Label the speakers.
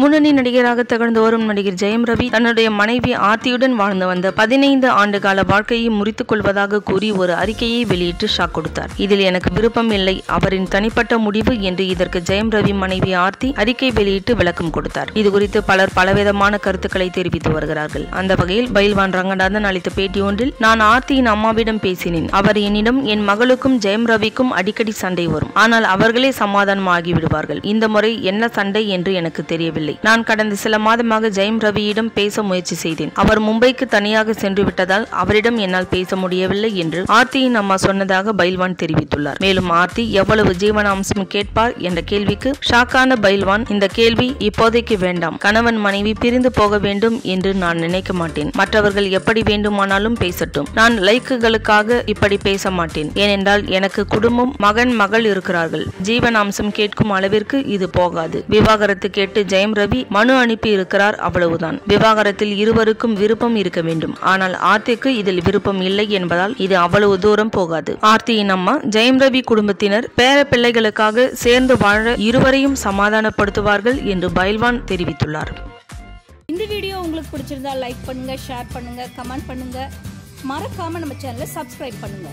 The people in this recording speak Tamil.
Speaker 1: முன்னணி நடிகராக திகழ்ந்து வரும் நடிகர் ஜெயம் ரவி தன்னுடைய மனைவி ஆர்த்தியுடன் வாழ்ந்து வந்த பதினைந்து ஆண்டு கால வாழ்க்கையை முறித்துக் கொள்வதாக கூறி ஒரு அறிக்கையை வெளியிட்டு ஷாக் கொடுத்தார். இதில் எனக்கு விருப்பம் இல்லை. அவரின் தனிப்பட்ட முடிவு என்று இதற்கு ஜெயம் ரவி மனைவி ஆர்த்தி அறிக்கை வெளியிட்டு விளக்கம் கொடுத்தார். இது குறித்து பலர் பலவிதமான கருத்துக்களை தெரிவித்து வருகிறார்கள். அந்த வகையில் பயில்வான் ரங்கநாதன் அளித்த பேட்டி ஒன்றில் நான் ஆர்த்தியின் அம்மாவிடம் பேசினேன். அவர் என்னிடம் என் மகளுக்கும் ஜெயம் ரவிக்கும் அடிக்கடி சண்டை வரும். ஆனால் அவர்களே சமாதானமாகி விடுவார்கள். இந்த முறை என்ன சண்டை என்று எனக்கு தெரியவில்லை. நான் கடந்த சில மாதமாக ஜெயம் ரவியிடம் பேச முயற்சி செய்தேன். அவர் மும்பைக்கு தனியாக சென்று விட்டதால் அவரிடம் என்னால் பேச முடியவில்லை என்று ஆர்த்தியின் அம்மா சொன்னதாக பைல்வான் தெரிவித்துள்ளார். மேலும் ஆர்த்தி எவ்வளவு ஜீவனாம்சம் கேட்பார் என்ற கேள்விக்கு ஷாக்கான பைல்வான் இந்த கேள்வி இப்போதைக்கு வேண்டாம். கணவன் மனைவி பிரிந்து போக வேண்டும் என்று நான் நினைக்க மாட்டேன். மற்றவர்கள் எப்படி வேண்டுமானாலும் பேசட்டும். நான் லைக்குகளுக்காக இப்படி பேச மாட்டேன். ஏனென்றால் எனக்கு குடும்பம் மகன் மகள் இருக்கிறார்கள். ஜீவனாம்சம் கேட்கும் அளவிற்கு இது போகாது. விவாகரத்து கேட்டு ஜெயம் ரவி மனு அனுப்பி இருக்கிறார் அவ்வளவுதான். விவாகரத்தில் இருவருக்கும் விருப்பம் இருக்க வேண்டும். ஆனால் ஆர்த்திக்கு இதில் விருப்பம் இல்லை என்பதால் இது அவ்வளவு தூரம் போகாது. ஆர்த்தியின் அம்மா ஜெயம் ரவி குடும்பத்தினர் பேர பிள்ளைகளுக்காக சேர்ந்து வாழ இருவரையும் சமாதானப்படுத்துவார்கள் என்று பைல்வான் தெரிவித்துள்ளார்.
Speaker 2: இந்த வீடியோ உங்களுக்கு பிடிச்சிருந்தா லைக் பண்ணுங்க ஷேர் பண்ணுங்க கமெண்ட் பண்ணுங்க. மறக்காம நம்ம சேனலை சப்ஸ்கிரைப் பண்ணுங்க.